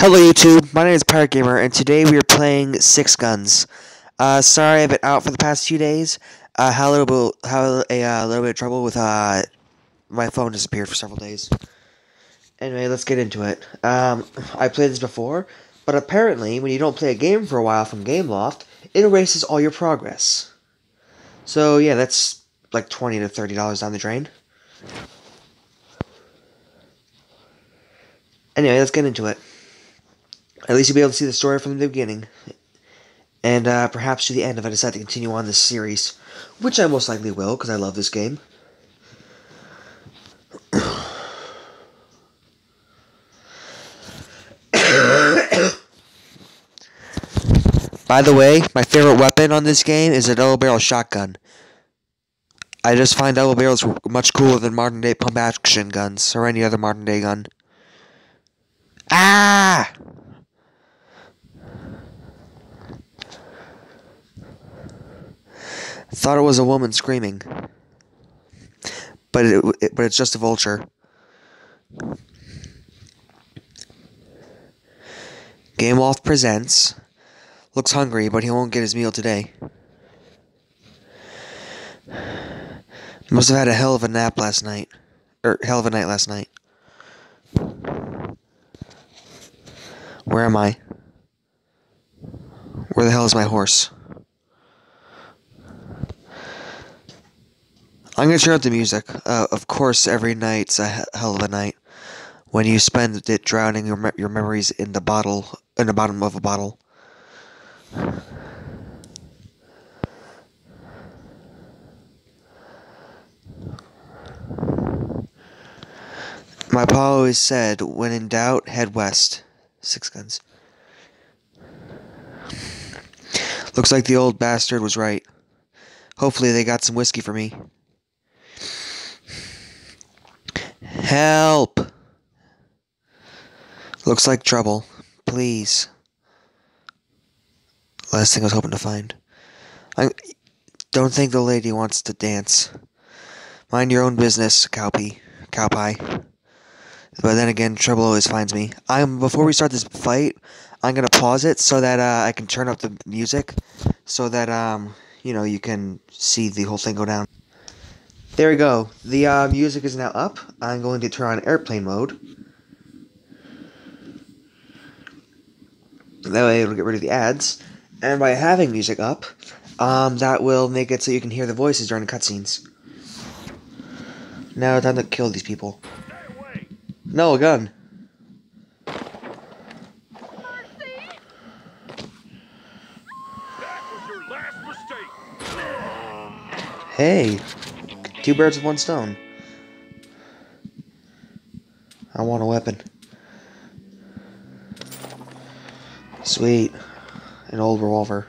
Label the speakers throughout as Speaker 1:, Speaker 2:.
Speaker 1: Hello YouTube, my name is Pirate Gamer, and today we are playing Six Guns. Uh, sorry I've been out for the past few days. I had a little bit, had a uh, little bit of trouble with, uh, my phone disappeared for several days. Anyway, let's get into it. Um, I played this before, but apparently when you don't play a game for a while from Gameloft, it erases all your progress. So yeah, that's like 20 to $30 down the drain. Anyway, let's get into it. At least you'll be able to see the story from the beginning. And uh, perhaps to the end if I decide to continue on this series. Which I most likely will, because I love this game. By the way, my favorite weapon on this game is a double barrel shotgun. I just find double barrels much cooler than modern day pump action guns or any other modern day gun. Ah! Thought it was a woman screaming. But it, it but it's just a vulture. Gameloft presents. Looks hungry, but he won't get his meal today. Must have had a hell of a nap last night. Or er, hell of a night last night. Where am I? Where the hell is my horse? I'm gonna turn up the music. Uh, of course, every night's a hell of a night when you spend it drowning your me your memories in the bottle, in the bottom of a bottle. My pa always said, when in doubt, head west. Six guns. Looks like the old bastard was right. Hopefully they got some whiskey for me. Help! Looks like trouble. Please. Last thing I was hoping to find. I don't think the lady wants to dance. Mind your own business, cowpie. Cowpie. But then again, trouble always finds me. I'm before we start this fight, I'm gonna pause it so that uh, I can turn up the music, so that um, you know, you can see the whole thing go down. There we go. The uh, music is now up. I'm going to turn on airplane mode. That way it'll get rid of the ads. And by having music up, um, that will make it so you can hear the voices during the cutscenes. Now time to kill these people. No, a gun. Hey, Two birds with one stone. I want a weapon. Sweet. An old revolver.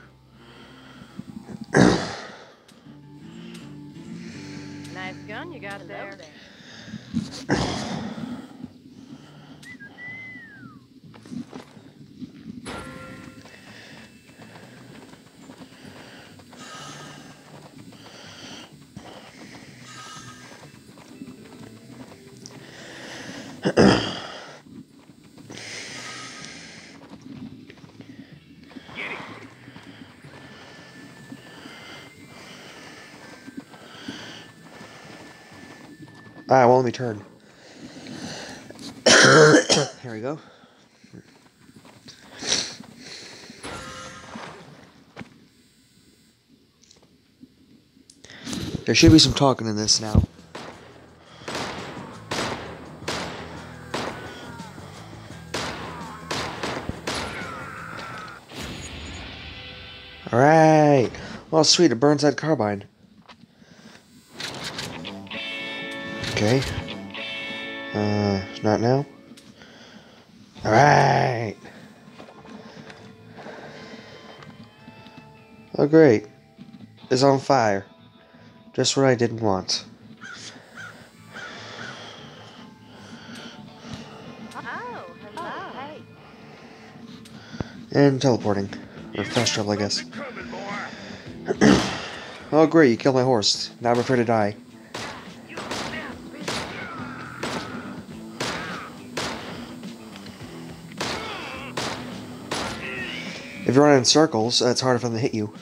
Speaker 1: Alright, well, let me turn. Here we go. There should be some talking in this now. Alright. Well, sweet, a Burnside carbine. Now. Alright. Oh, great. It's on fire. Just what I didn't want. And teleporting. Or fast travel, I guess. oh, great, you killed my horse. Now I prefer to die. If you're running in circles, it's harder for them to hit you.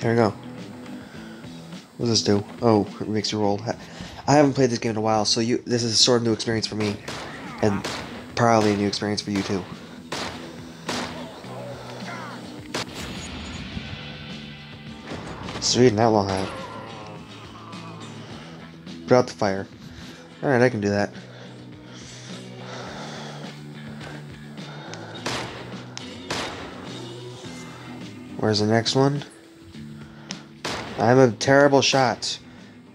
Speaker 2: There
Speaker 1: we go. What does this do? Oh, it makes you roll. I haven't played this game in a while, so you this is a sort of new experience for me, and probably a new experience for you too. Sweet, an outlaw hat. Put out the fire. Alright, I can do that. Where's the next one? I'm a terrible shot.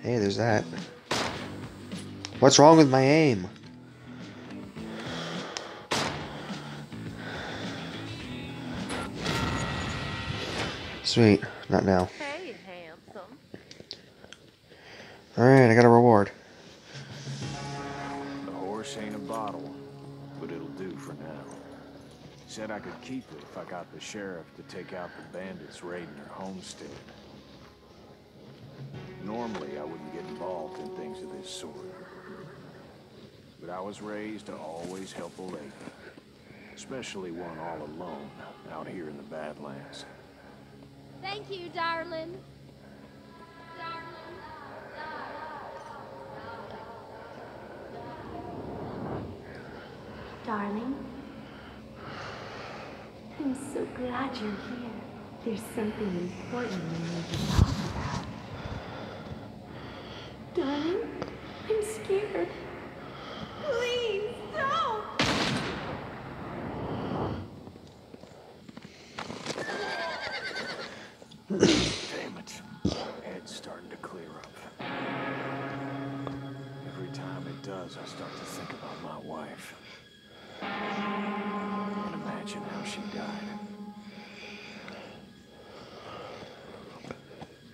Speaker 1: Hey, there's that. What's wrong with my aim? Sweet, not now.
Speaker 2: Hey, handsome.
Speaker 1: Alright, I got a reward.
Speaker 3: The horse ain't a bottle, but it'll do for now. Said I could keep it if I got the sheriff to take out the bandits raiding her homestead. Normally, I wouldn't get involved in things of this sort. But I was raised to always help a lady. Especially one all alone, out here in the Badlands.
Speaker 4: Thank you, darling.
Speaker 5: Darling, Darling, I'm so glad you're here. There's something important we need to talk about. Darling, I'm scared. Please, don't!
Speaker 3: Damn it. Head's starting to clear up. Every time it does, I start to think about my wife. And imagine how she died.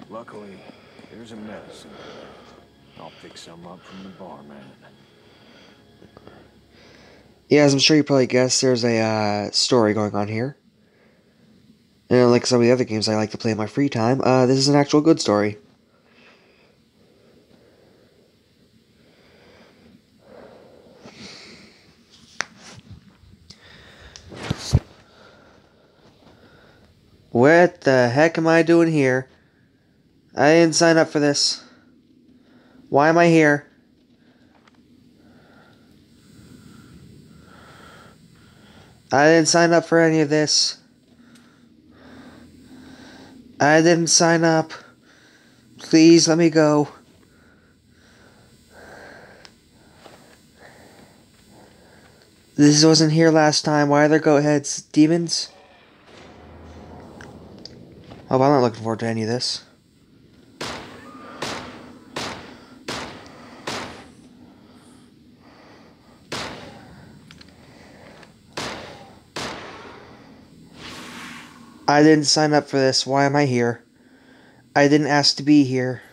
Speaker 3: Luckily, there's a medicine. I'll pick some up from the barman.
Speaker 1: Yeah, as I'm sure you probably guessed, there's a uh, story going on here. And like some of the other games I like to play in my free time, uh, this is an actual good story. What the heck am I doing here? I didn't sign up for this. Why am I here? I didn't sign up for any of this. I didn't sign up. Please let me go. This wasn't here last time. Why are there goat heads? Demons? Oh, I'm not looking forward to any of this. I didn't sign up for this. Why am I here? I didn't ask to be here.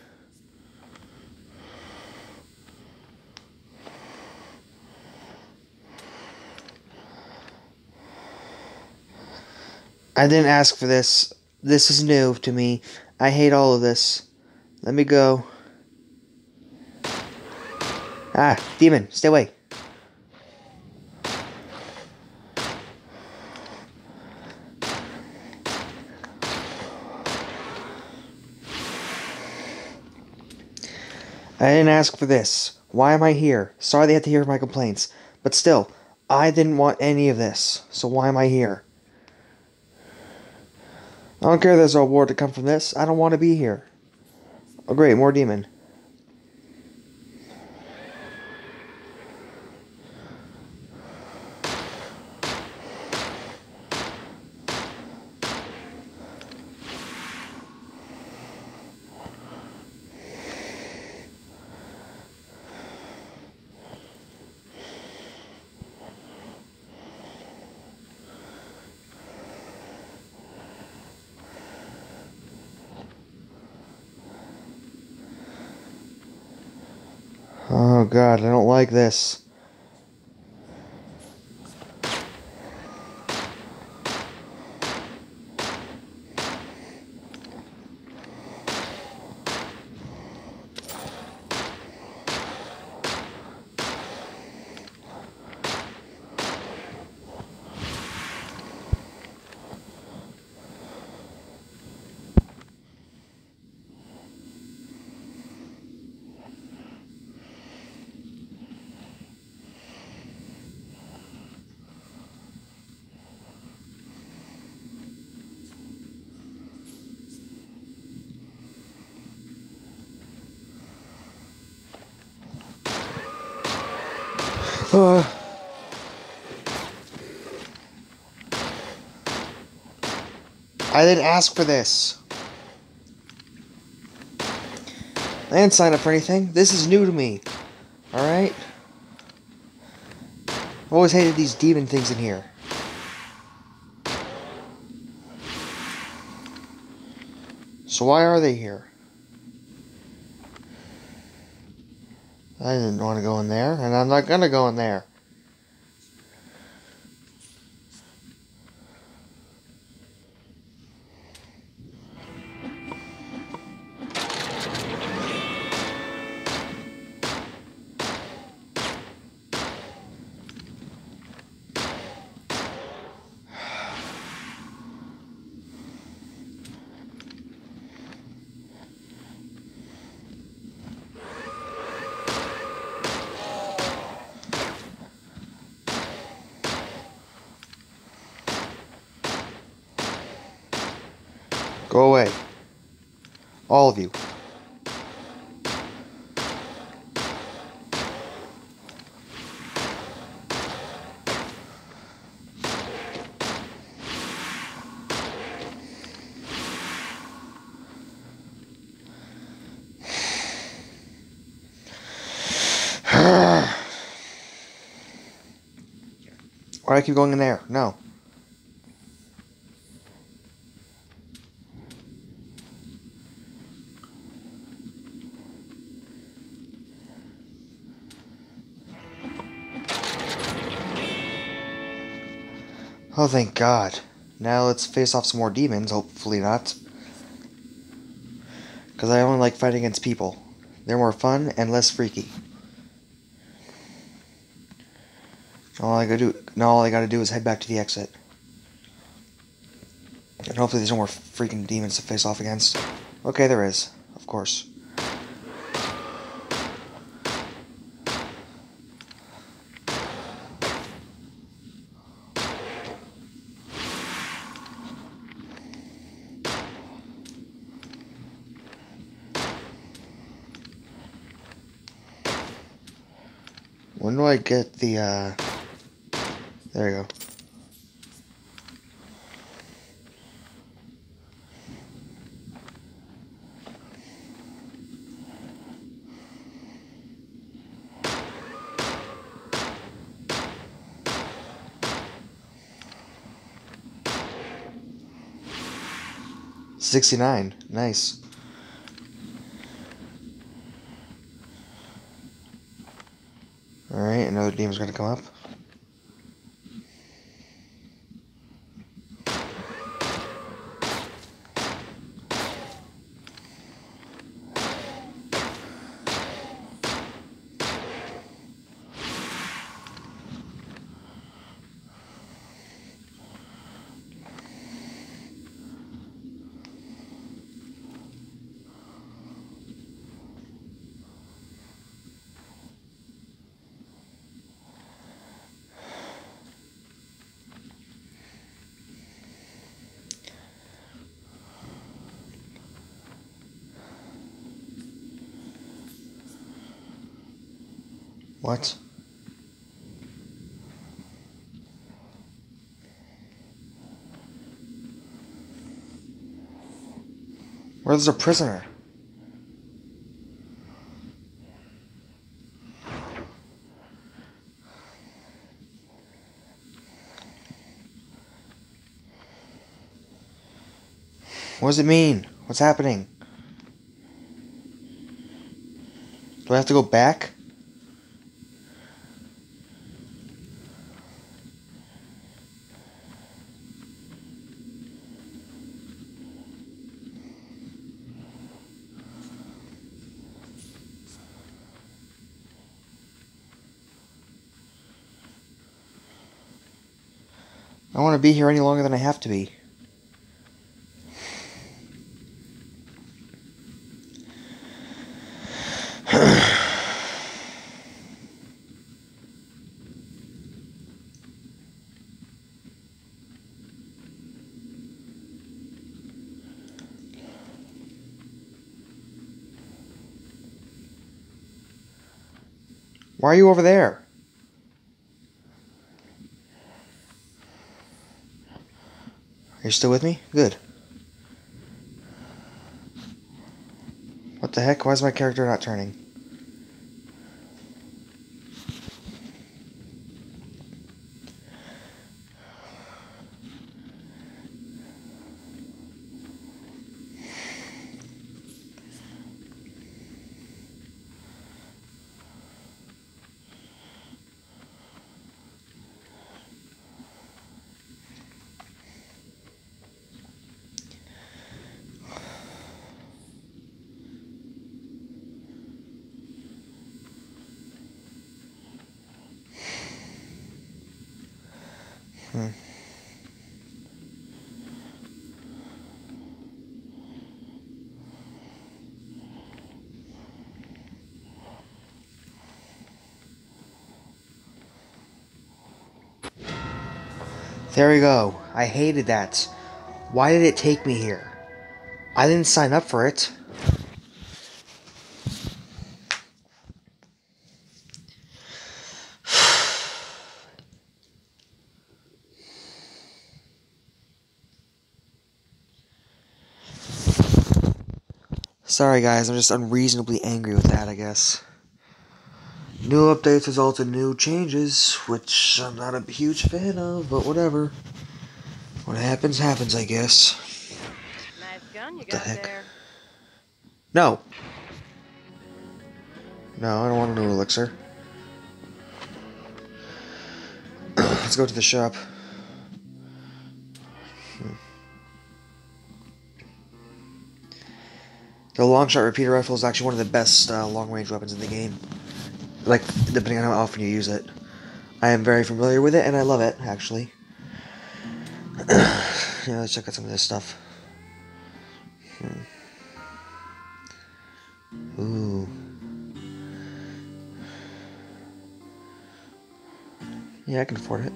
Speaker 1: I didn't ask for this. This is new to me. I hate all of this. Let me go. Ah, demon, stay away. I didn't ask for this. Why am I here? Sorry they had to hear my complaints. But still, I didn't want any of this. So why am I here? I don't care if there's a reward to come from this. I don't want to be here. Oh great, more demon. God, I don't like this. Uh. I didn't ask for this. I didn't sign up for anything. This is new to me. Alright? I've always hated these demon things in here. So why are they here? I didn't want to go in there, and I'm not gonna go in there. Go away. All of you. Why do I keep going in there? No. Oh, thank God. Now let's face off some more demons, hopefully not. Because I only like fighting against people. They're more fun and less freaky. All I gotta do now all I gotta do is head back to the exit. And hopefully there's no more freaking demons to face off against. Okay, there is, of course. When I get the, uh... There you go. Sixty-nine. Nice. Alright, another demon's gonna come up. What? Where's the prisoner? What does it mean? What's happening? Do I have to go back? I want to be here any longer than I have to be. Why are you over there? Are you still with me? Good. What the heck? Why is my character not turning? There we go. I hated that. Why did it take me here? I didn't sign up for it. Sorry guys, I'm just unreasonably angry with that, I guess. New updates result in new changes, which I'm not a huge fan of, but whatever. What happens, happens, I guess.
Speaker 2: Nice gun you
Speaker 1: the
Speaker 2: got
Speaker 1: heck?
Speaker 2: there.
Speaker 1: No! No, I don't want a new elixir. Let's go to the shop. The long shot repeater rifle is actually one of the best uh, long range weapons in the game. Like, depending on how often you use it. I am very familiar with it, and I love it, actually. yeah, let's check out some of this stuff. Hmm. Ooh. Yeah, I can afford it.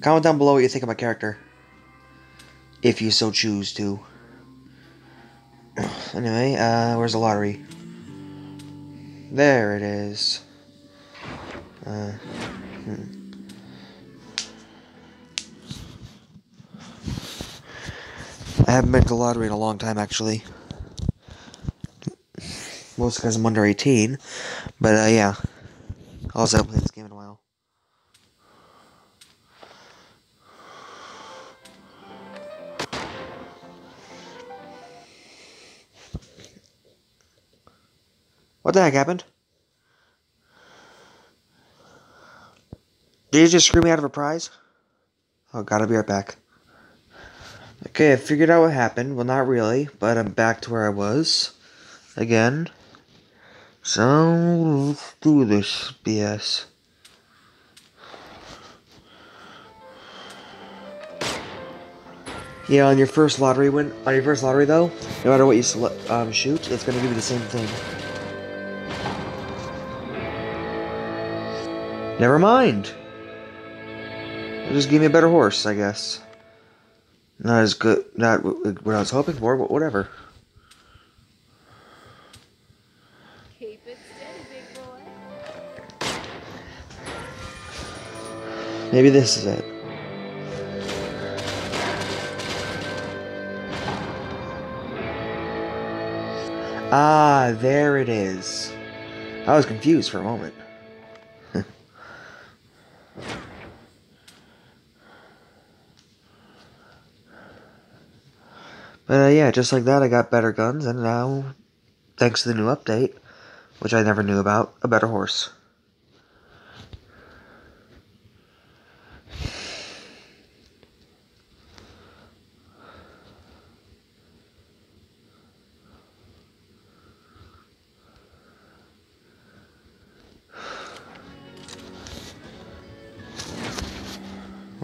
Speaker 1: Comment down below what you think of my character. If you so choose to. Anyway, uh, where's the lottery? There it is. Uh, hmm. I haven't been to the lottery in a long time, actually. Mostly because I'm under 18. But, uh, yeah. Also, haven't played this game What the heck happened? Did you just screw me out of a prize? Oh, gotta be right back. Okay, I figured out what happened. Well, not really, but I'm back to where I was. Again. So, let's do this BS. Yeah, on your first lottery win, on your first lottery though, no matter what you um, shoot, it's gonna give you the same thing. Never mind. It just gave me a better horse, I guess. Not as good, not what I was hoping for, but whatever.
Speaker 2: Keep it steady, big boy.
Speaker 1: Maybe this is it. Ah, there it is. I was confused for a moment. yeah, just like that, I got better guns, and now, thanks to the new update, which I never knew about, a better horse.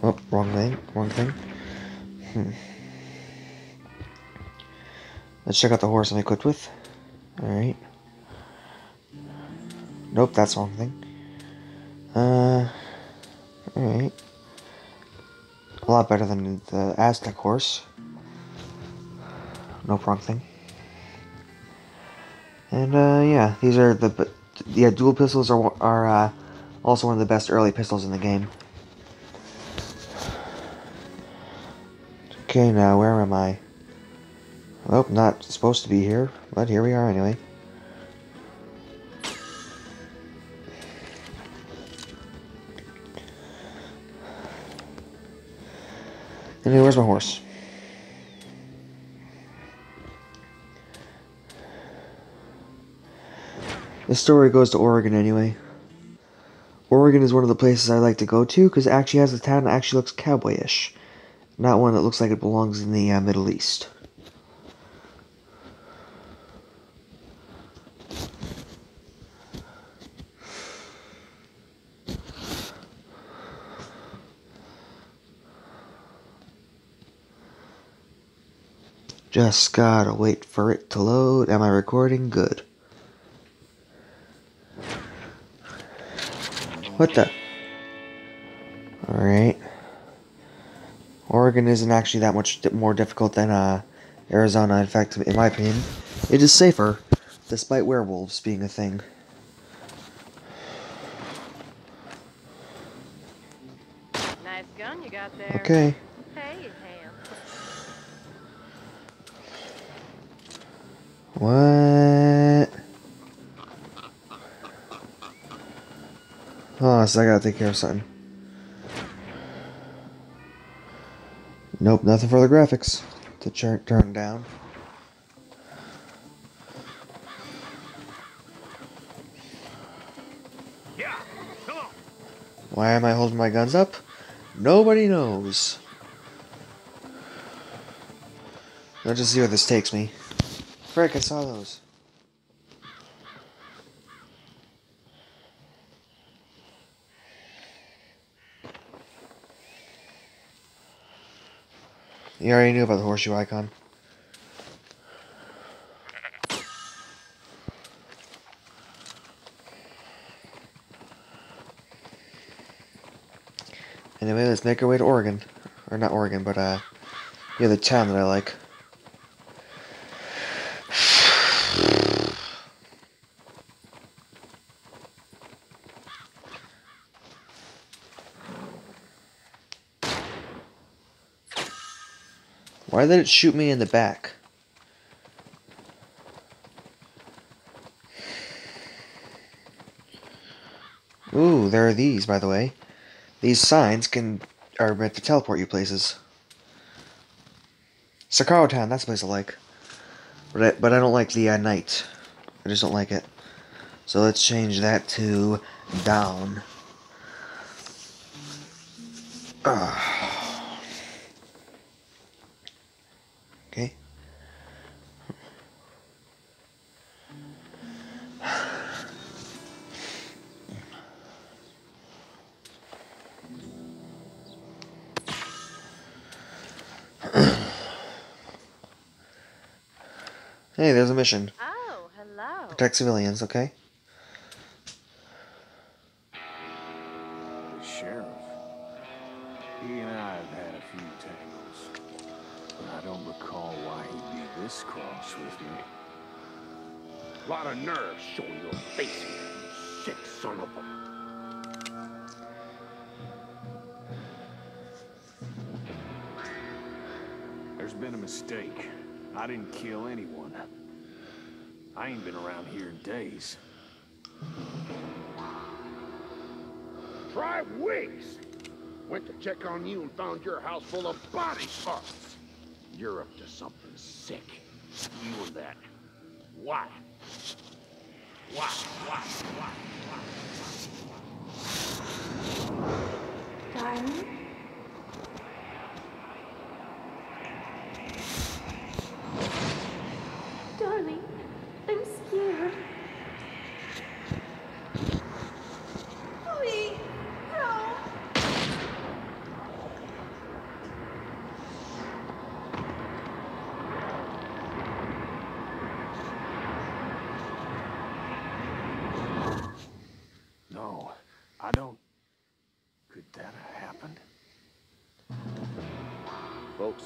Speaker 1: Oh, wrong thing, wrong thing. Hmm. Let's check out the horse I'm equipped with. Alright. Nope, that's the wrong thing. Uh, alright. A lot better than the Aztec horse. Nope, wrong thing. And, uh, yeah, these are the, yeah, dual pistols are, are, uh, also one of the best early pistols in the game. Okay, now where am I? Oh, not supposed to be here, but here we are anyway. Anyway, where's my horse? The story goes to Oregon anyway. Oregon is one of the places I like to go to because it actually has a town that actually looks cowboyish. Not one that looks like it belongs in the uh, Middle East. Just gotta wait for it to load. Am I recording? Good. What the? Alright. Oregon isn't actually that much more difficult than uh, Arizona. In fact, in my opinion, it is safer, despite werewolves being a thing.
Speaker 2: Nice gun you got there.
Speaker 1: Okay. What? Oh, so I gotta take care of something. Nope, nothing for the graphics to turn down. Why am I holding my guns up? Nobody knows. Let's just see where this takes me. Frick, I saw those. You already knew about the horseshoe icon. Anyway, let's make our way to Oregon. Or not Oregon, but uh yeah, the town that I like. Did it shoot me in the back? Ooh, there are these, by the way. These signs can are meant to teleport you places. Sakaro Town, that's a place I like. But I, but I don't like the uh, night. I just don't like it. So let's change that to down. Hey, there's a mission.
Speaker 2: Oh, hello.
Speaker 1: Protect civilians, okay?
Speaker 6: Full of body parts. You're up to something sick. You and that. Why? Why? Why? Why? Why?
Speaker 5: Darling? Darling, I'm scared. Please, no.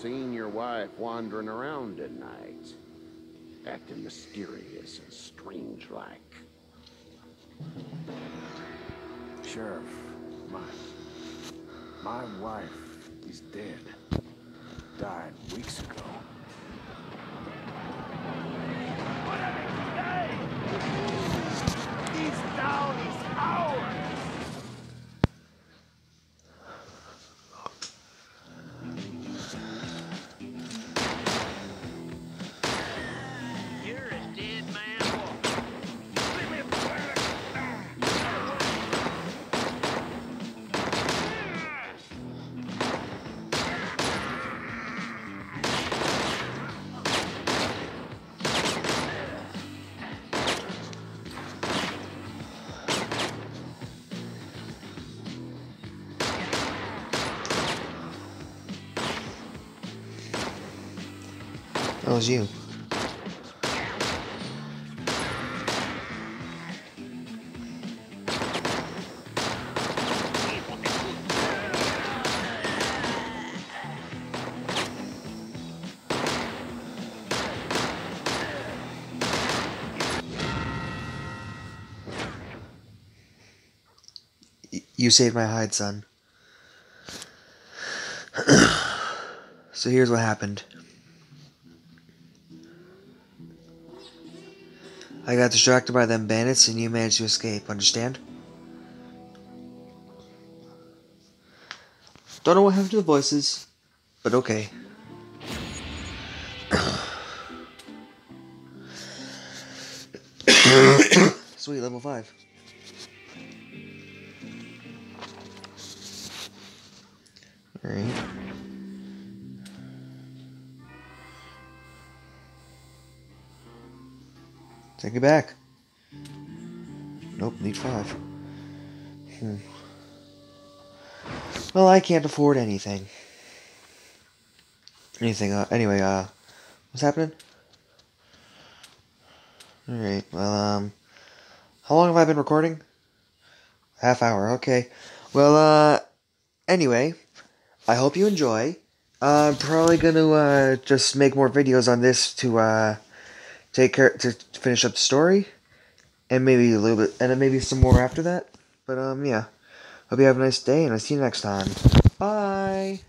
Speaker 6: seen your wife wandering around at night, acting mysterious and strange-like.
Speaker 3: Sheriff, my... My wife is dead. Died weeks ago.
Speaker 1: That was you. You saved my hide, son. so here's what happened. I got distracted by them bandits and you managed to escape, understand? Don't know what happened to the voices, but okay. Sweet, level 5. Alright. Take it back. Nope, need five. Hmm. Well, I can't afford anything. Anything, uh, anyway, uh, what's happening? Alright, well, um, how long have I been recording? Half hour, okay. Well, uh, anyway, I hope you enjoy. Uh, I'm probably gonna, uh, just make more videos on this to, uh, take care to finish up the story, and maybe a little bit, and then maybe some more after that. But um, yeah. Hope you have a nice day, and I'll see you next time. Bye.